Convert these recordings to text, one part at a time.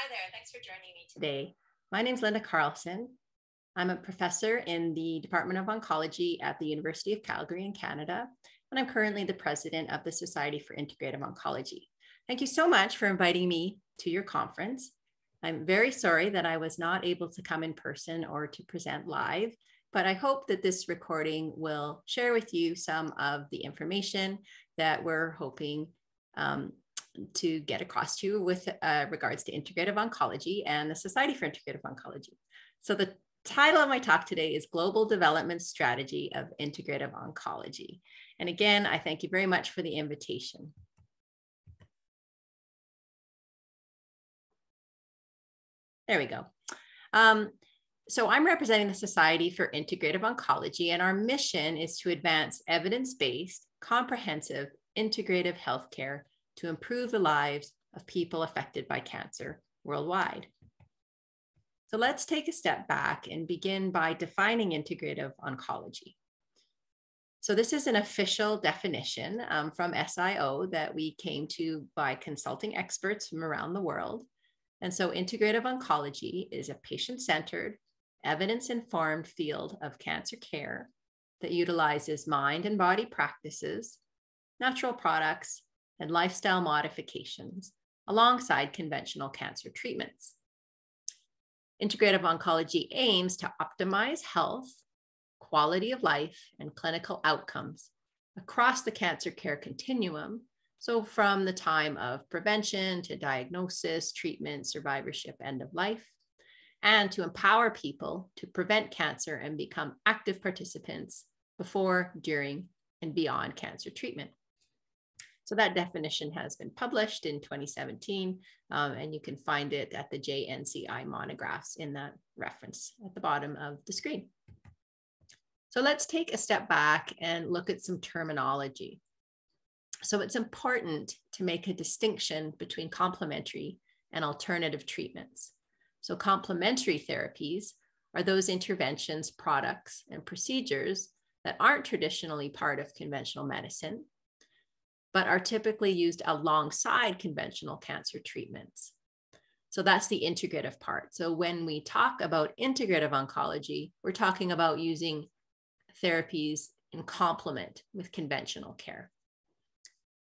Hi there. Thanks for joining me today. My name is Linda Carlson. I'm a professor in the Department of Oncology at the University of Calgary in Canada, and I'm currently the president of the Society for Integrative Oncology. Thank you so much for inviting me to your conference. I'm very sorry that I was not able to come in person or to present live, but I hope that this recording will share with you some of the information that we're hoping um, to get across to you with uh, regards to integrative oncology and the Society for Integrative Oncology. So the title of my talk today is Global Development Strategy of Integrative Oncology. And again, I thank you very much for the invitation. There we go. Um, so I'm representing the Society for Integrative Oncology, and our mission is to advance evidence-based, comprehensive, integrative healthcare to improve the lives of people affected by cancer worldwide. So let's take a step back and begin by defining integrative oncology. So this is an official definition um, from SIO that we came to by consulting experts from around the world. And so integrative oncology is a patient-centered, evidence-informed field of cancer care that utilizes mind and body practices, natural products, and lifestyle modifications alongside conventional cancer treatments. Integrative oncology aims to optimize health, quality of life, and clinical outcomes across the cancer care continuum. So, from the time of prevention to diagnosis, treatment, survivorship, end of life, and to empower people to prevent cancer and become active participants before, during, and beyond cancer treatment. So that definition has been published in 2017, um, and you can find it at the JNCI monographs in that reference at the bottom of the screen. So let's take a step back and look at some terminology. So it's important to make a distinction between complementary and alternative treatments. So complementary therapies are those interventions, products, and procedures that aren't traditionally part of conventional medicine, but are typically used alongside conventional cancer treatments. So that's the integrative part. So when we talk about integrative oncology, we're talking about using therapies in complement with conventional care.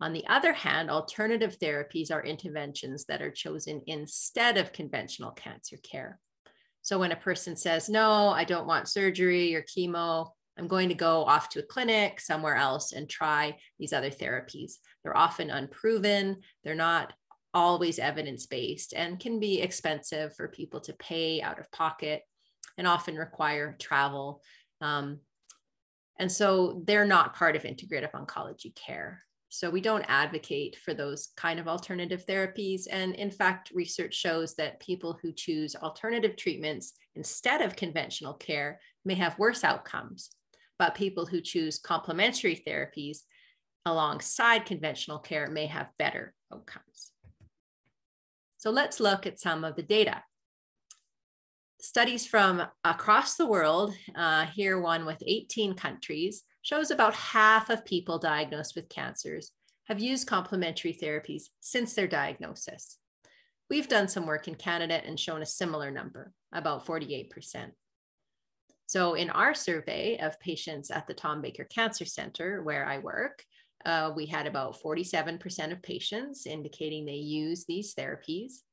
On the other hand, alternative therapies are interventions that are chosen instead of conventional cancer care. So when a person says, no, I don't want surgery or chemo, I'm going to go off to a clinic somewhere else and try these other therapies. They're often unproven, they're not always evidence based, and can be expensive for people to pay out of pocket and often require travel. Um, and so they're not part of integrative oncology care. So we don't advocate for those kind of alternative therapies. And in fact, research shows that people who choose alternative treatments instead of conventional care may have worse outcomes but people who choose complementary therapies alongside conventional care may have better outcomes. So let's look at some of the data. Studies from across the world, uh, here one with 18 countries, shows about half of people diagnosed with cancers have used complementary therapies since their diagnosis. We've done some work in Canada and shown a similar number, about 48%. So, in our survey of patients at the Tom Baker Cancer Center, where I work, uh, we had about 47% of patients indicating they use these therapies.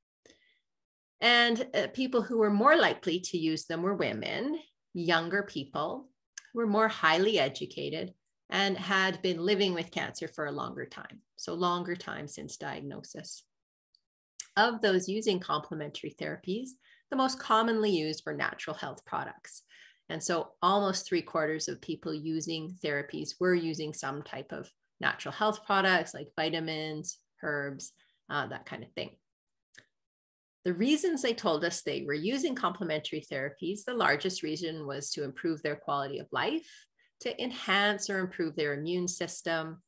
And uh, people who were more likely to use them were women, younger people, were more highly educated, and had been living with cancer for a longer time. So, longer time since diagnosis. Of those using complementary therapies, the most commonly used were natural health products. And so almost three quarters of people using therapies were using some type of natural health products like vitamins, herbs, uh, that kind of thing. The reasons they told us they were using complementary therapies, the largest reason was to improve their quality of life, to enhance or improve their immune system,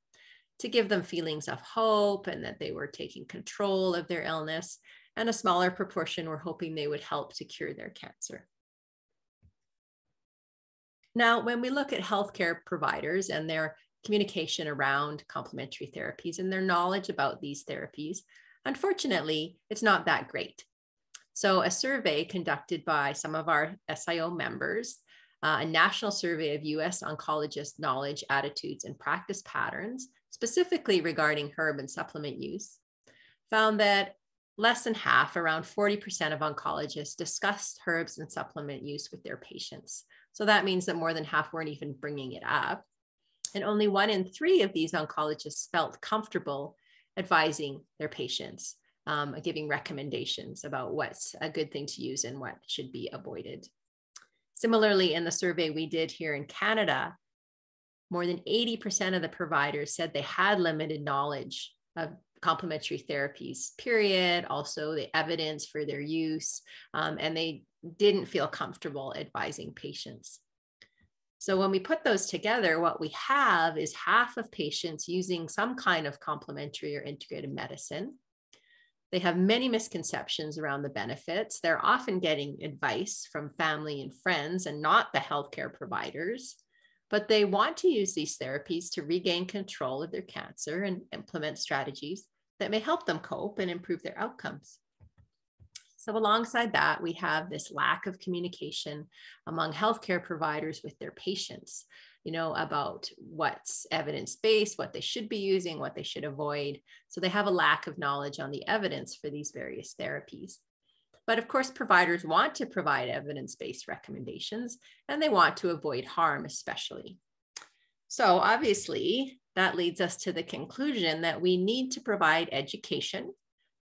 to give them feelings of hope and that they were taking control of their illness. And a smaller proportion were hoping they would help to cure their cancer. Now, when we look at healthcare providers and their communication around complementary therapies and their knowledge about these therapies, unfortunately, it's not that great. So, a survey conducted by some of our SIO members, uh, a national survey of US oncologists' knowledge, attitudes, and practice patterns, specifically regarding herb and supplement use, found that less than half, around 40% of oncologists discussed herbs and supplement use with their patients. So that means that more than half weren't even bringing it up. And only one in three of these oncologists felt comfortable advising their patients um, giving recommendations about what's a good thing to use and what should be avoided. Similarly, in the survey we did here in Canada, more than 80% of the providers said they had limited knowledge of complementary therapies, period, also the evidence for their use, um, and they didn't feel comfortable advising patients. So when we put those together, what we have is half of patients using some kind of complementary or integrated medicine, they have many misconceptions around the benefits. They're often getting advice from family and friends and not the healthcare providers, but they want to use these therapies to regain control of their cancer and implement strategies that may help them cope and improve their outcomes. So, alongside that, we have this lack of communication among healthcare providers with their patients you know, about what's evidence based, what they should be using, what they should avoid. So they have a lack of knowledge on the evidence for these various therapies. But of course, providers want to provide evidence based recommendations and they want to avoid harm, especially. So obviously, that leads us to the conclusion that we need to provide education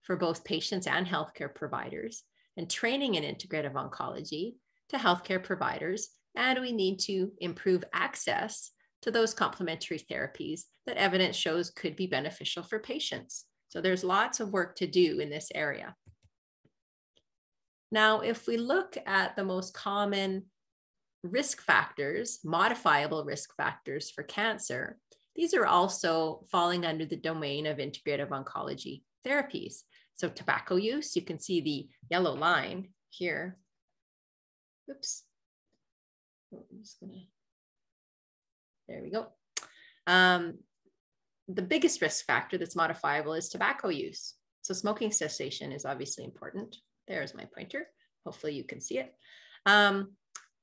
for both patients and healthcare providers and training in integrative oncology to healthcare providers and we need to improve access to those complementary therapies that evidence shows could be beneficial for patients. So there's lots of work to do in this area. Now, if we look at the most common risk factors, modifiable risk factors for cancer, these are also falling under the domain of integrative oncology therapies. So tobacco use, you can see the yellow line here. Oops. I'm just gonna, there we go. Um, the biggest risk factor that's modifiable is tobacco use. So smoking cessation is obviously important. There's my pointer. Hopefully you can see it. Um,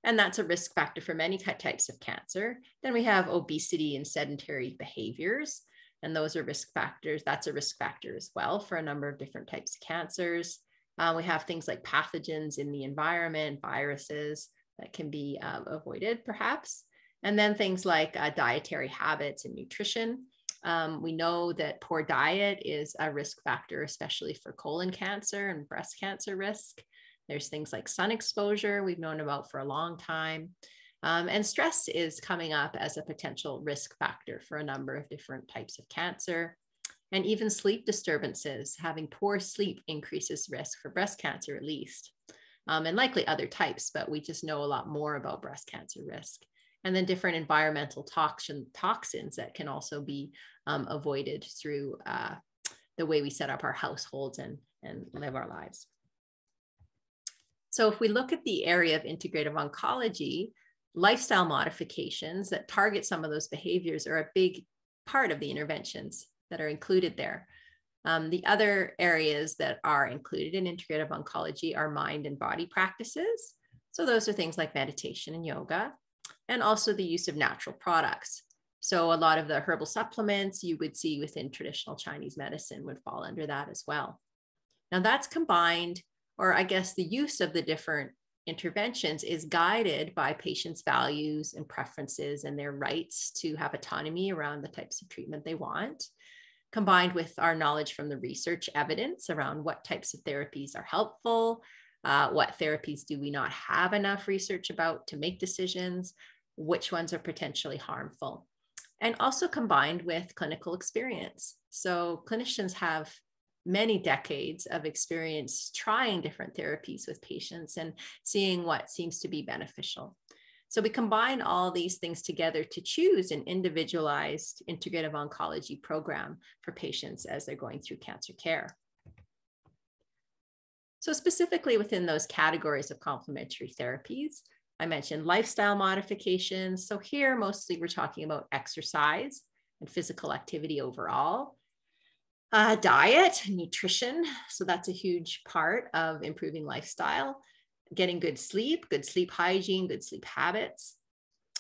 and that's a risk factor for many types of cancer. Then we have obesity and sedentary behaviors. And those are risk factors. That's a risk factor as well for a number of different types of cancers. Uh, we have things like pathogens in the environment, viruses, that can be um, avoided perhaps. And then things like uh, dietary habits and nutrition. Um, we know that poor diet is a risk factor, especially for colon cancer and breast cancer risk. There's things like sun exposure, we've known about for a long time. Um, and stress is coming up as a potential risk factor for a number of different types of cancer. And even sleep disturbances, having poor sleep increases risk for breast cancer at least um, and likely other types, but we just know a lot more about breast cancer risk. And then different environmental toxin, toxins that can also be um, avoided through uh, the way we set up our households and, and live our lives. So if we look at the area of integrative oncology, lifestyle modifications that target some of those behaviors are a big part of the interventions that are included there. Um, the other areas that are included in integrative oncology are mind and body practices. So those are things like meditation and yoga, and also the use of natural products. So a lot of the herbal supplements you would see within traditional Chinese medicine would fall under that as well. Now that's combined, or I guess the use of the different interventions is guided by patients' values and preferences and their rights to have autonomy around the types of treatment they want combined with our knowledge from the research evidence around what types of therapies are helpful, uh, what therapies do we not have enough research about to make decisions, which ones are potentially harmful, and also combined with clinical experience. So clinicians have many decades of experience trying different therapies with patients and seeing what seems to be beneficial. So we combine all these things together to choose an individualized integrative oncology program for patients as they're going through cancer care. So specifically within those categories of complementary therapies, I mentioned lifestyle modifications. So here, mostly we're talking about exercise and physical activity overall. Uh, diet, nutrition. So that's a huge part of improving lifestyle, getting good sleep, good sleep hygiene, good sleep habits,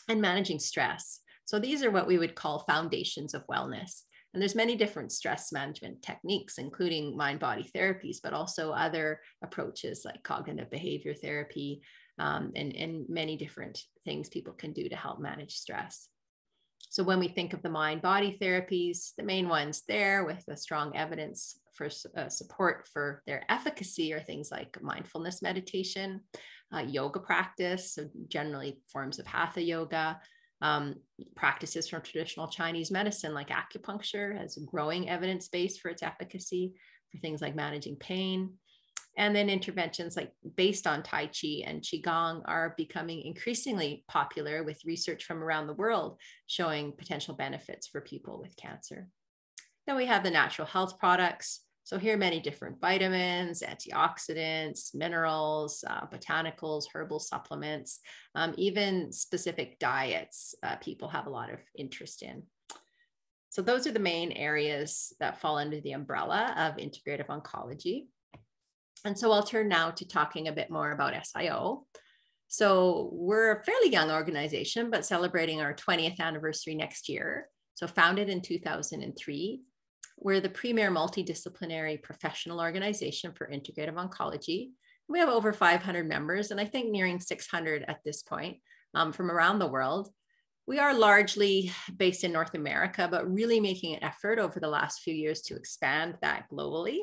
and managing stress. So these are what we would call foundations of wellness. And there's many different stress management techniques, including mind body therapies, but also other approaches like cognitive behavior therapy um, and, and many different things people can do to help manage stress. So when we think of the mind body therapies, the main ones there with the strong evidence for uh, support for their efficacy are things like mindfulness meditation, uh, yoga practice, so generally forms of hatha yoga, um, practices from traditional Chinese medicine like acupuncture has a growing evidence base for its efficacy for things like managing pain, and then interventions like based on Tai Chi and Qigong are becoming increasingly popular with research from around the world showing potential benefits for people with cancer. Then we have the natural health products. So here are many different vitamins, antioxidants, minerals, uh, botanicals, herbal supplements, um, even specific diets uh, people have a lot of interest in. So those are the main areas that fall under the umbrella of integrative oncology. And so I'll turn now to talking a bit more about SIO. So we're a fairly young organization, but celebrating our 20th anniversary next year. So founded in 2003, we're the premier multidisciplinary professional organization for integrative oncology. We have over 500 members, and I think nearing 600 at this point um, from around the world. We are largely based in North America, but really making an effort over the last few years to expand that globally.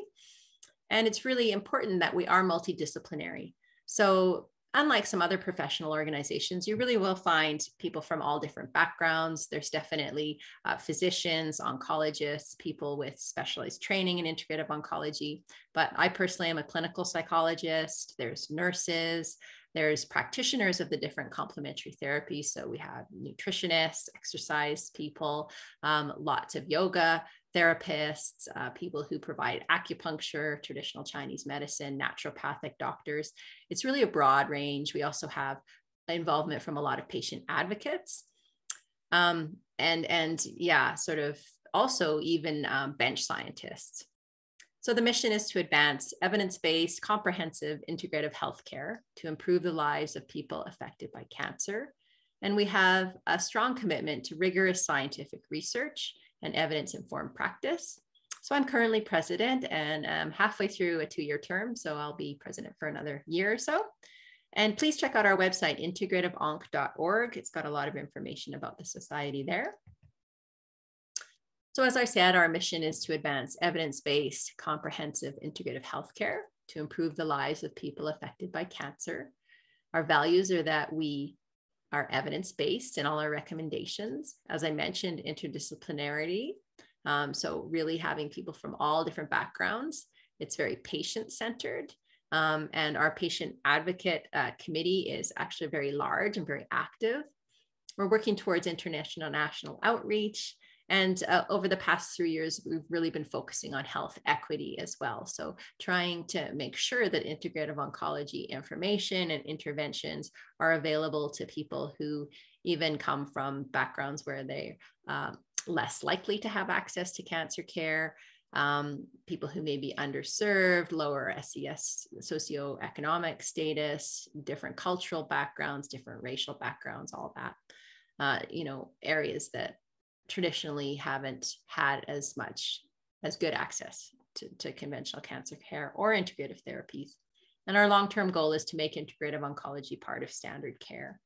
And it's really important that we are multidisciplinary. So unlike some other professional organizations, you really will find people from all different backgrounds. There's definitely uh, physicians, oncologists, people with specialized training in integrative oncology. But I personally am a clinical psychologist. There's nurses. There's practitioners of the different complementary therapies. So we have nutritionists, exercise people, um, lots of yoga therapists, uh, people who provide acupuncture, traditional Chinese medicine, naturopathic doctors. It's really a broad range. We also have involvement from a lot of patient advocates. Um, and, and yeah, sort of also even um, bench scientists. So the mission is to advance evidence-based, comprehensive, integrative healthcare to improve the lives of people affected by cancer. And we have a strong commitment to rigorous scientific research and evidence informed practice. So I'm currently president and I'm halfway through a two year term. So I'll be president for another year or so. And please check out our website, integrativeonc.org. It's got a lot of information about the society there. So as I said, our mission is to advance evidence-based, comprehensive, integrative healthcare to improve the lives of people affected by cancer. Our values are that we are evidence based in all our recommendations. As I mentioned, interdisciplinarity. Um, so, really having people from all different backgrounds. It's very patient centered. Um, and our patient advocate uh, committee is actually very large and very active. We're working towards international national outreach and uh, over the past three years, we've really been focusing on health equity as well. So, trying to make sure that integrative oncology information and interventions are available to people who even come from backgrounds where they're uh, less likely to have access to cancer care. Um, people who may be underserved, lower SES socioeconomic status, different cultural backgrounds, different racial backgrounds, all that. Uh, you know, areas that traditionally haven't had as much as good access to, to conventional cancer care or integrative therapies. And our long-term goal is to make integrative oncology part of standard care.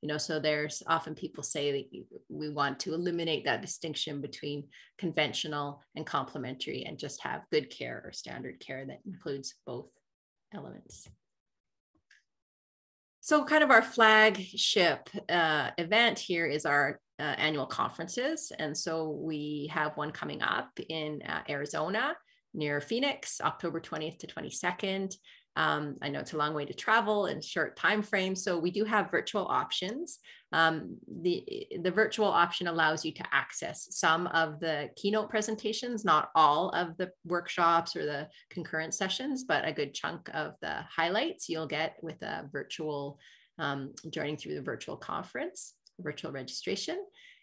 You know, so there's often people say that we want to eliminate that distinction between conventional and complementary and just have good care or standard care that includes both elements. So kind of our flagship uh, event here is our uh, annual conferences. And so we have one coming up in uh, Arizona near Phoenix, October 20th to 22nd. Um, I know it's a long way to travel and short time frame, so we do have virtual options. Um, the, the virtual option allows you to access some of the keynote presentations, not all of the workshops or the concurrent sessions, but a good chunk of the highlights you'll get with a virtual um, joining through the virtual conference virtual registration.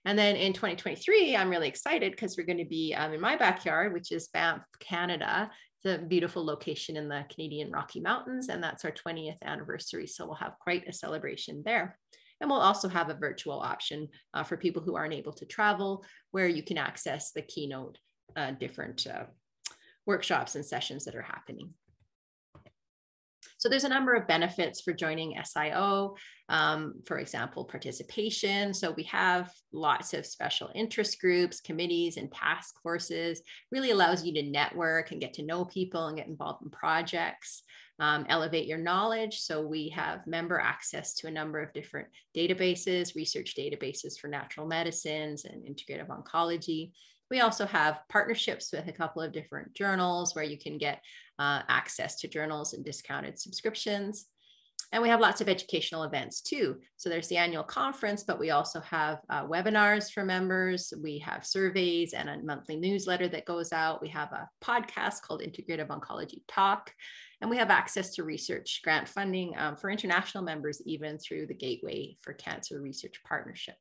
And then in 2023, I'm really excited because we're going to be um, in my backyard, which is Banff, Canada. It's a beautiful location in the Canadian Rocky Mountains, and that's our 20th anniversary. So we'll have quite a celebration there. And we'll also have a virtual option uh, for people who aren't able to travel, where you can access the keynote uh, different uh, workshops and sessions that are happening. So there's a number of benefits for joining SIO. Um, for example, participation. So we have lots of special interest groups, committees, and task forces. Really allows you to network and get to know people and get involved in projects. Um, elevate your knowledge. So we have member access to a number of different databases, research databases for natural medicines and integrative oncology. We also have partnerships with a couple of different journals where you can get uh, access to journals and discounted subscriptions. And we have lots of educational events too. So there's the annual conference, but we also have uh, webinars for members. We have surveys and a monthly newsletter that goes out. We have a podcast called Integrative Oncology Talk. And we have access to research grant funding um, for international members, even through the Gateway for Cancer Research Partnership.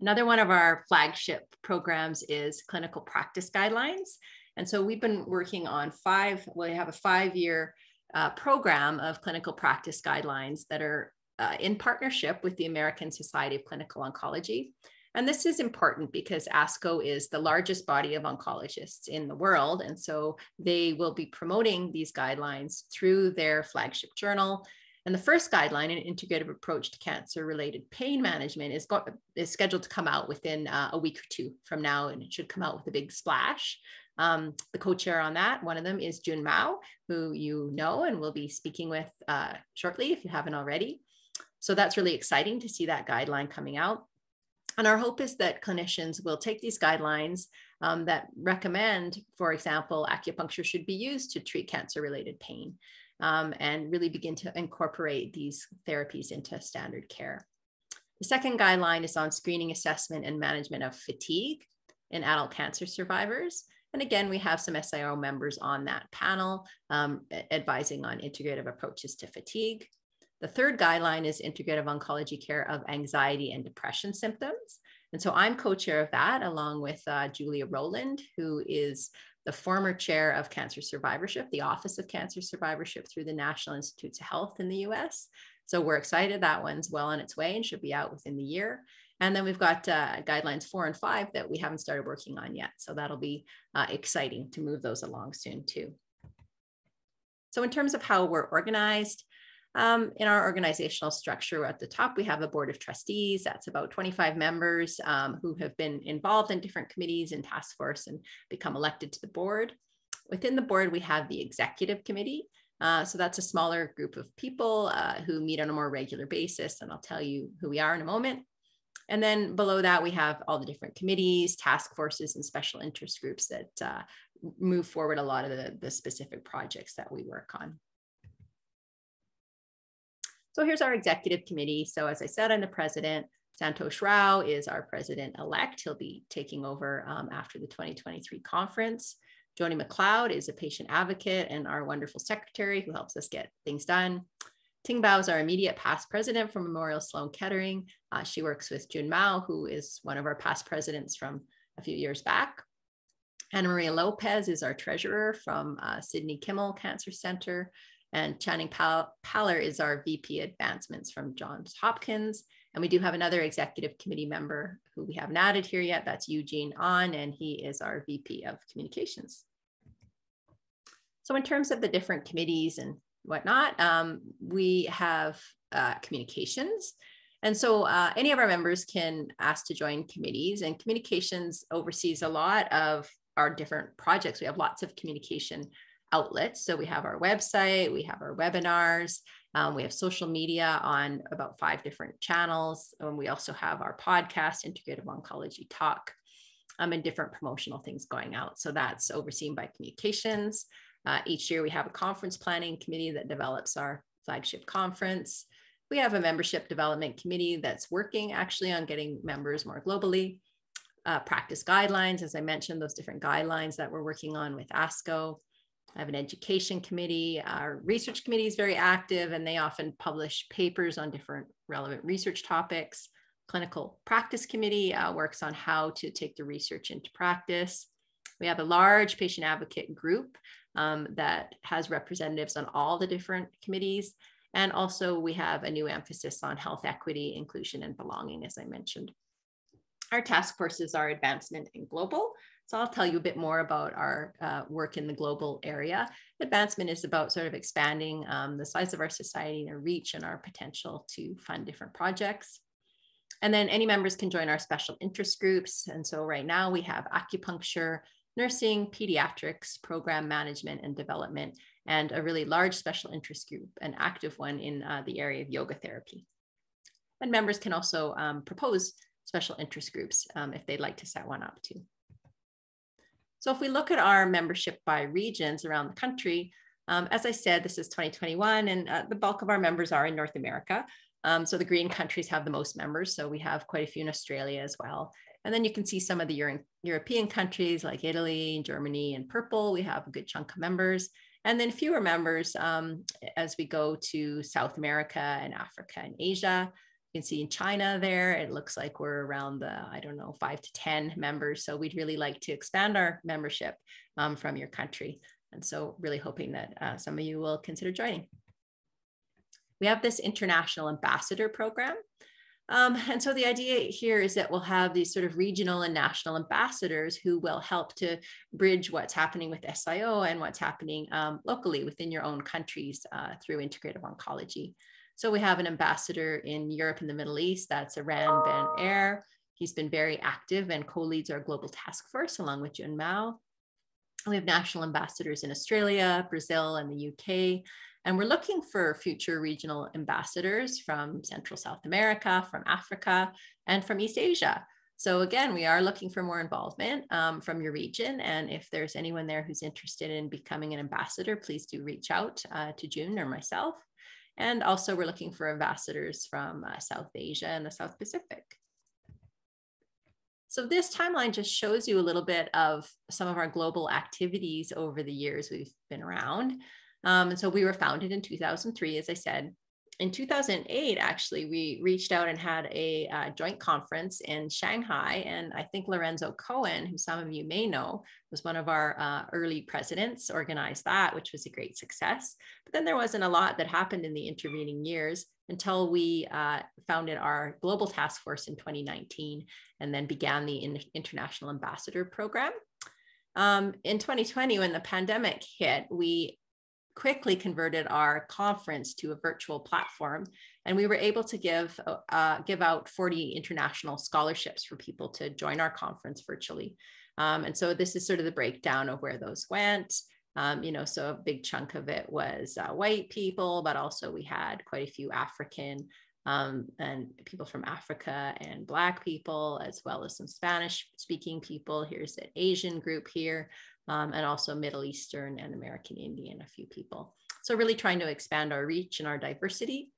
Another one of our flagship programs is clinical practice guidelines. And so we've been working on five, we have a five year uh, program of clinical practice guidelines that are uh, in partnership with the American Society of Clinical Oncology. And this is important because ASCO is the largest body of oncologists in the world. And so they will be promoting these guidelines through their flagship journal and the first guideline, an integrative approach to cancer related pain management, is, go- is scheduled to come out within uh, a week or two from now, and it should come out with a big splash. Um, the co chair on that, one of them is Jun Mao, who you know and will be speaking with uh, shortly if you haven't already. So that's really exciting to see that guideline coming out. And our hope is that clinicians will take these guidelines um, that recommend, for example, acupuncture should be used to treat cancer related pain um, and really begin to incorporate these therapies into standard care. The second guideline is on screening, assessment, and management of fatigue in adult cancer survivors. And again, we have some SIO members on that panel um, advising on integrative approaches to fatigue. The third guideline is integrative oncology care of anxiety and depression symptoms. And so I'm co chair of that along with uh, Julia Rowland, who is the former chair of cancer survivorship, the Office of Cancer Survivorship through the National Institutes of Health in the US. So we're excited that one's well on its way and should be out within the year. And then we've got uh, guidelines four and five that we haven't started working on yet. So that'll be uh, exciting to move those along soon too. So in terms of how we're organized, um, in our organizational structure at the top, we have a board of trustees. That's about 25 members um, who have been involved in different committees and task force and become elected to the board. Within the board, we have the executive committee. Uh, so that's a smaller group of people uh, who meet on a more regular basis. And I'll tell you who we are in a moment. And then below that, we have all the different committees, task forces, and special interest groups that uh, move forward a lot of the, the specific projects that we work on. So here's our executive committee. So as I said, I'm the president. Santosh Rao is our president-elect. He'll be taking over um, after the 2023 conference. Joni McLeod is a patient advocate and our wonderful secretary who helps us get things done. Ting Bao is our immediate past president from Memorial Sloan Kettering. Uh, she works with Jun Mao, who is one of our past presidents from a few years back. Ana Maria Lopez is our treasurer from uh, Sidney Kimmel Cancer Center. And Channing Paller is our VP advancements from Johns Hopkins. And we do have another executive committee member who we haven't added here yet. That's Eugene Ahn, and he is our VP of communications. So in terms of the different committees and whatnot, um, we have uh, communications. And so uh, any of our members can ask to join committees and communications oversees a lot of our different projects. We have lots of communication outlets. So we have our website, we have our webinars, um, we have social media on about five different channels. And we also have our podcast, Integrative Oncology Talk, um, and different promotional things going out. So that's overseen by communications. Uh, each year we have a conference planning committee that develops our flagship conference. We have a membership development committee that's working actually on getting members more globally. Uh, practice guidelines, as I mentioned, those different guidelines that we're working on with ASCO. I have an education committee. Our research committee is very active and they often publish papers on different relevant research topics. clinical practice committee uh, works on how to take the research into practice. We have a large patient advocate group um, that has representatives on all the different committees. And also we have a new emphasis on health equity, inclusion, and belonging, as I mentioned. Our task forces are advancement and global. So I'll tell you a bit more about our uh, work in the global area. Advancement is about sort of expanding um, the size of our society and our reach and our potential to fund different projects. And then any members can join our special interest groups. And so right now we have acupuncture, nursing, pediatrics, program management and development, and a really large special interest group, an active one in uh, the area of yoga therapy. And members can also um, propose special interest groups um, if they'd like to set one up too. So if we look at our membership by regions around the country, um, as I said, this is 2021 and uh, the bulk of our members are in North America. Um, so the green countries have the most members. So we have quite a few in Australia as well. And then you can see some of the Euro European countries like Italy, Germany, and purple. We have a good chunk of members. And then fewer members um, as we go to South America and Africa and Asia. You can see in China there, it looks like we're around the, I don't know, five to 10 members. So we'd really like to expand our membership um, from your country. And so really hoping that uh, some of you will consider joining. We have this international ambassador program. Um, and so the idea here is that we'll have these sort of regional and national ambassadors who will help to bridge what's happening with SIO and what's happening um, locally within your own countries uh, through integrative oncology. So we have an ambassador in Europe and the Middle East, that's Iran Ben Er. He's been very active and co-leads our global task force along with Jun Mao. We have national ambassadors in Australia, Brazil, and the UK. And we're looking for future regional ambassadors from Central South America, from Africa, and from East Asia. So again, we are looking for more involvement um, from your region. And if there's anyone there who's interested in becoming an ambassador, please do reach out uh, to Jun or myself. And also we're looking for ambassadors from uh, South Asia and the South Pacific. So this timeline just shows you a little bit of some of our global activities over the years we've been around. Um, and so we were founded in 2003, as I said, in 2008, actually, we reached out and had a uh, joint conference in Shanghai. And I think Lorenzo Cohen, who some of you may know, was one of our uh, early presidents, organized that, which was a great success. But then there wasn't a lot that happened in the intervening years until we uh, founded our global task force in 2019 and then began the in International Ambassador Program. Um, in 2020, when the pandemic hit, we quickly converted our conference to a virtual platform and we were able to give uh, give out 40 international scholarships for people to join our conference virtually. Um, and so this is sort of the breakdown of where those went. Um, you know so a big chunk of it was uh, white people but also we had quite a few african um, and people from Africa and Black people, as well as some Spanish speaking people. Here's an Asian group here um, and also Middle Eastern and American Indian, a few people. So really trying to expand our reach and our diversity.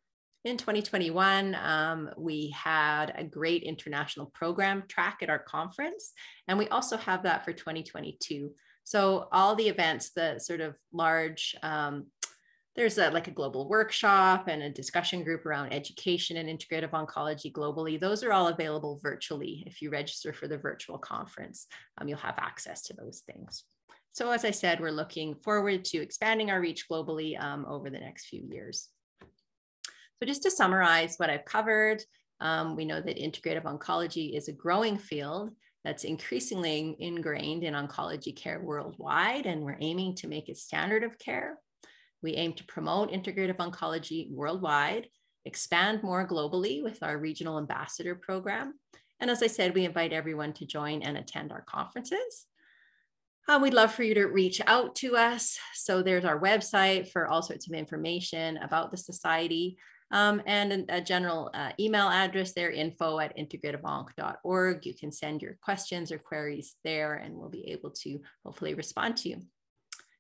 In 2021, um, we had a great international program track at our conference, and we also have that for 2022. So all the events, the sort of large, um, there's a, like a global workshop and a discussion group around education and integrative oncology globally. Those are all available virtually. If you register for the virtual conference, um, you'll have access to those things. So as I said, we're looking forward to expanding our reach globally um, over the next few years. So just to summarize what I've covered, um, we know that integrative oncology is a growing field that's increasingly ingrained in oncology care worldwide, and we're aiming to make it standard of care. We aim to promote integrative oncology worldwide, expand more globally with our regional ambassador program. And as I said, we invite everyone to join and attend our conferences. Uh, we'd love for you to reach out to us. So there's our website for all sorts of information about the society um, and a, general uh, email address there, info at integrativeonc.org. You can send your questions or queries there and we'll be able to hopefully respond to you.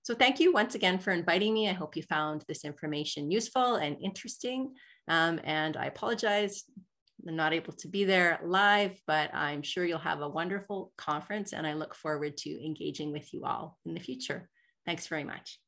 So thank you once again for inviting me. I hope you found this information useful and interesting. Um, and I apologize I'm not able to be there live, but I'm sure you'll have a wonderful conference and I look forward to engaging with you all in the future. Thanks very much.